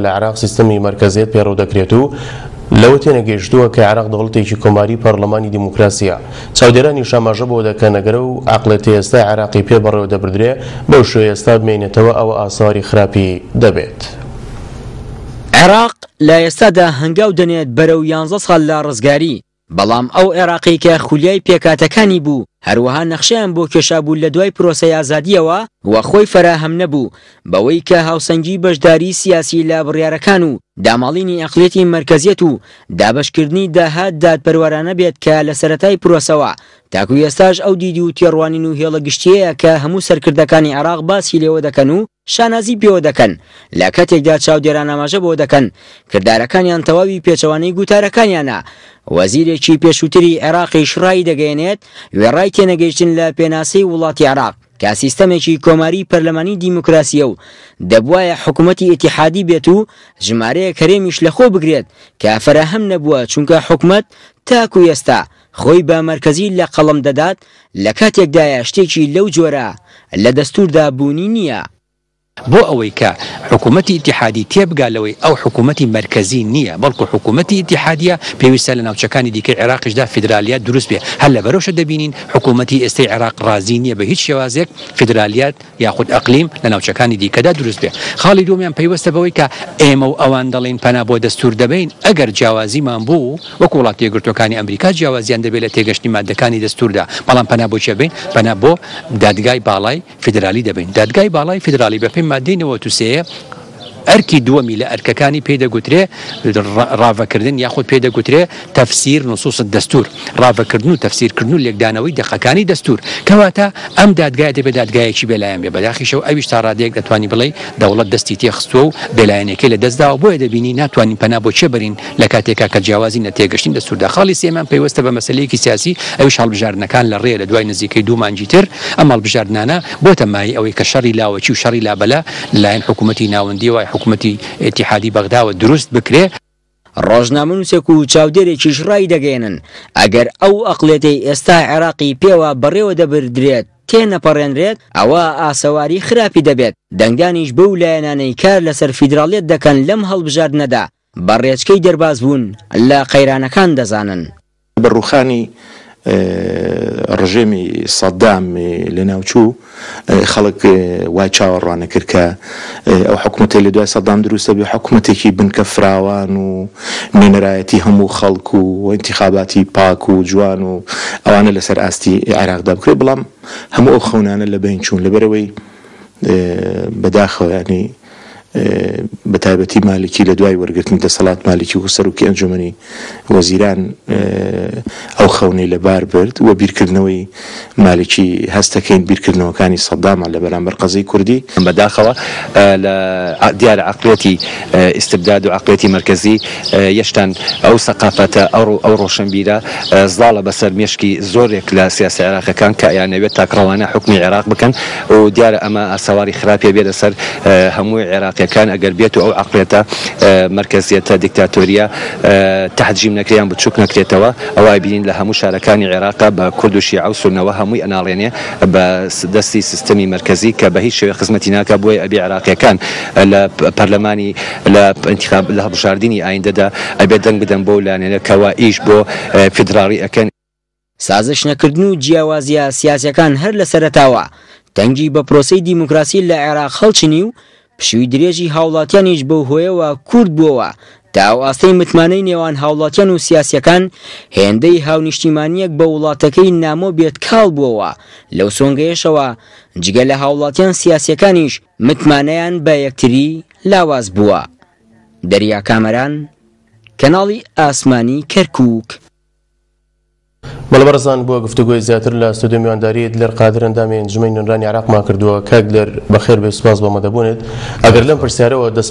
لە عێراق سیستەمی مەرکەزیەت پەیڕەو دەکرێت و لەوە تێنەگەیشتووە کە عێراق دەوڵەتێکی کۆماری پەرلەمانی دیموکراسیە. چاودێرانیش ئاماژە بەوە دەکەن ئەگەر ئەو عەقڵێتەی ئێستای عێراقی پێ بەڕێوە دەبردرێ، بەو شێوەی ئێستا بمێنێتەوە ئەوە ئاسەواری خراپی دەبێت. عێراق لە ئێستادا هەنگاو دەنێت بەرەو یانزە ساڵ لە ڕزگاری. بەڵام ئەو عێراقی کە خولیای پێکهاتەکانی بوو، هەروەها نەخشەیان بۆ کێشابوو لە دوای پرۆسەی ئازادییەوە و خۆی فەراهەم نەبوو، بەوەی کە هاوسەنگی بەشداریی سیاسی لە بڕیارەکان و داماڵینی ئەقڵیەتی مەرکەزیەت و دابەشکردنی داهات دادپەروەرانە بێت کە لە سەرەتای پرۆسەوە تاکو ئێستاش ئەو دید و تێڕوانین و هێڵە گشتیەیە کە هەموو سەرکردەکانی عێراق باسی لێوە دەکەن و شانازی پێوە دەکەن، لە کەتێکدا چاودێران ئاماژە بەوە دەکەن کردارەکانیان تەواوی پێچەوانەی گوتارەکانیانە. وەزیرێکی پێشووتری عێراقیش ڕایدەگەیەنێت، وێڕای تێنەگەیشتن لە پێناسەی وڵاتی عێراق کە سیستەمێکی کۆماری پەرلەمانی دیموکراسییە و دەبوایە حکومەتی ئیتیحادی بێت و ژمارەیەک هەرێمیش لەخۆ بگرێت کە فەراهەم نەبووە چونکە حکومەت تاکو ئێستا خۆی بە مەرکەزی لە قەڵەم دەدات لە کاتێکدایە شتێکی لەو جۆرە لە دەستووردا بوونی نییە. بۆ ئەوەی کە حکوومەتی ئیتیحادی تێبگا لەوەی ئەو حکوومەتی مەرکەزی نییە، بەڵکو حکوومەتی ئیتیحادییە، پێویستە لە ناوچەکانی دیکەی عێراقیشدا فیدرالیات دروست بێ، هەر لەبەرەوشە دەبینین حکوومەتی ئێستەی عێراق ڕازی نییە بە هیچ شێوازێک فیدرالیات یاخود ئەقلیم لە ناوچەکانی دیکەدا دروست بێ. خاڵی دووەمیان پەیوەستە بەوەی کە ئێمە و ئەوان دەڵێین پەنا بۆ دەستوور دەبەین، ئەگەر جیاوازیمان بوو، وەکو وڵاتە یەکگرتووەکانی ئەمریکا جیاوازیان دەبێ لە تێگەشتنی ماددەکانی دەستووردا، بەڵام پەنا بۆ کێ بەین؟ پەنا بۆ دادگای باڵای فیدرالی دەبەین. دادگای باڵای فیدرالی بەپێی ماددەی نەوەت و سێ، ئەرکی دووەمی لە ئەرکەکانی پێی دەگوترێ ڕاڤەکردن یاخود پێی دەگوترێ تەفسیر نصوص الدستور ڕاڤەکردن و تەفسیرکردن و لێکدانەوەی دەقەکانی دەستور کەواتە ئەم دادگایە دەبێت دادگایەکی بێلایەن بێ بەداخیشەوە ئەویش تا ڕادەیەک دەتوانی بڵێی دەوڵەت دەستی تێخستووە و بێلایەنەکەی لە دەستداوە بۆیە دەبینی ناتوانین پەنا بۆ کێ بەرین لە کاتێکا کە جیاوازین لە تێگەشتنی دەستوردا خاڵی سێمان پەیوەستە بە مەسەلەیەکی سیاسی ئەویش هەڵبژاردنەکان لە ڕێیە لە دوای نزیکەی دوو مانگی تر ئەم هەڵبژاردنانە بۆتە مایەی ئەوەی کە شەڕی لاوەکی و شەڕی لابەلا لەلایەن حکوومەتی ناوەندییەوە ی حکوومەتی ئیتیحادی بەغداوە دروست بکرێ. ڕۆژنامەنووسێک و چاودێرێکیش ڕایدەگەیەنن، ئەگەر ئەو ئەقڵێتەی ئێستا عێراقی پێوە بەڕێوە دەبردرێت تێنەپەڕێنرێت، ئەوا ئاسەواری خراپی دەبێت، دەنگدانیش بەو لایەنانەی کار لەسەر فیدراڵیەت دەکەن لەم هەڵبژاردنەدا بە ڕێچکەی دەربازبوون لە قەیرانەکان دەزانن. بە ڕووخانی ڕژێمی سەدام لەناوچوو، خەڵک وای چاوەڕوان ئەکرد کە ئەو حکومەتەی لەدوای سەدام دروست ئەبێ حکومەتێکی بنکە فراوان و نوێنەرایەتی هەموو خەڵک و ئینتیخاباتی پاک و جوان و ئەوانە لەسەر ئاستی عێراقدا بکرێت، بەڵام هەموو ئەو خەونانە لەبەین چوون لەبەرئەوەی. بەداخەوە یانی بەتایبەتی مالکی لە دوای وەرگرتنی دەسەڵات مالکی و سەرکی ئەنجومنی وەزیران ئەو خەونەی لەبار برد و بیرکردنەوەی مالکی هەستەکەین بیرکردنەوەکانی سەدامان لە بەرامبەر قەزەی کوردی بەداخەوە لە دیارە عەقڵیەتی ئیستبداد و عەقڵیەتی مەرکەزی یەشتان ئەو سەقافەتە ئەو ڕۆشەنبیرە زاڵە بەسەر مێشکی زۆرێک لە سیاسە عێراقیەکان کە ئەیانەوێت تاکڕەوانە حوکمی عێراق بکەن. و دیارە ئەمە ئاسەواری خراپیە بێتە سەر هەموو عێراقیەکان ئەگەر بێتو ئەو عەقڵیەتە مەرکەزیەتە دیکتاتۆریە تەحجیم نەکرێ یان بچوک نەکرێتەوە ئەوا ئەبینین لە هەموو شارەکانی عێراقا بە کورد و شیعە و سونەوە هەمووی ئەناڵێنێ بە دەستی سیستەمی مەرکەزی کە بە هیچ شێوەیەک خزمەتی ناکا بۆیە ئەبێ عێراقیەکان لە پەرلەمانی لە ئینتیخاب لە هەڵبژاردنی ئایندەدا ئەبێ دەنگ بدەن بەو لانەیە کەوا ئیش بۆ فیدراڵی ئەکەن. سازشنەکردن و جیاوازییە سیاسیەکان هەر لە سەرەتاوە تەنگی بە پرۆسەی دیموکراسی لە عێراق هەڵچنی و پشووی درێژی هاوڵاتیانیش بەو هۆیەوە کورت بووەوە تا ئەو ئاستەی متمانەی نێوان هاوڵاتیان و سیاسیەکان هێندەی هاونیشتیمانیەک بە وڵاتەکەی نامۆ بێت کاڵ بووەوە لەو سۆنگەیەشەوە جگە لە هاوڵاتیان سیاسیەکانیش متمانەیان بە یەکتری لاواز بووە. دەریا کامەران، کەناڵی ئاسمانی کەرکووک. مەلا بەڕزان بۆ گفتوگۆی زیاتر لە ستۆدیۆ میوانداری دلەر قادر ئەندامی ئەنجومەی نوێنرانی عێراقمان کردووە، کاک دلەر بەخێربێی سوپاس بۆ ئامادەبوونت، ئەگەر لەم پرسیارەوە دەست